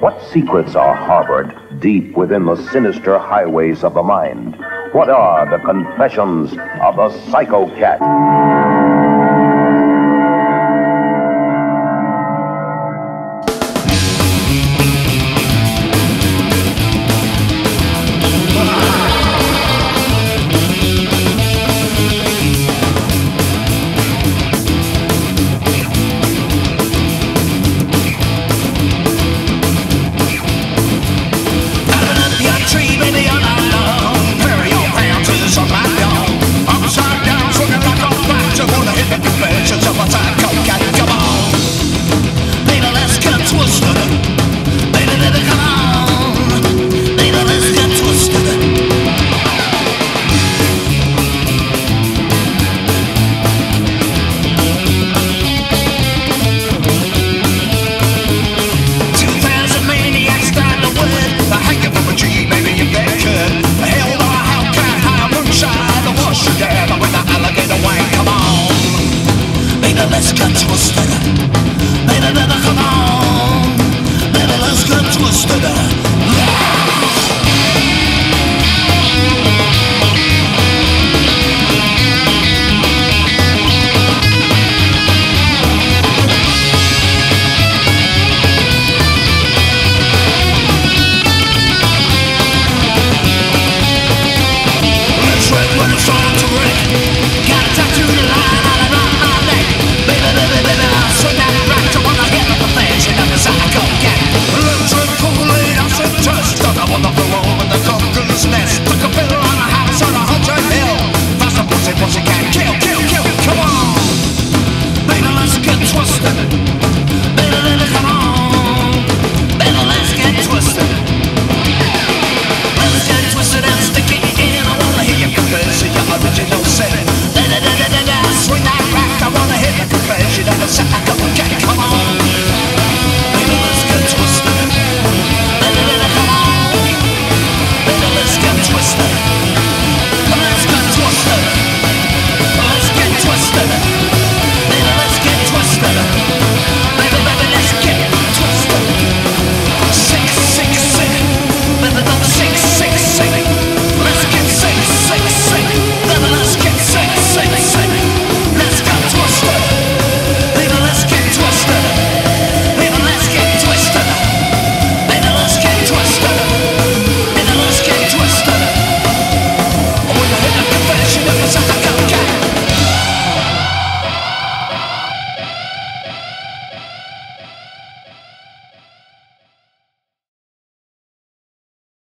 What secrets are harbored deep within the sinister highways of the mind? What are the confessions of the Psycho Cat?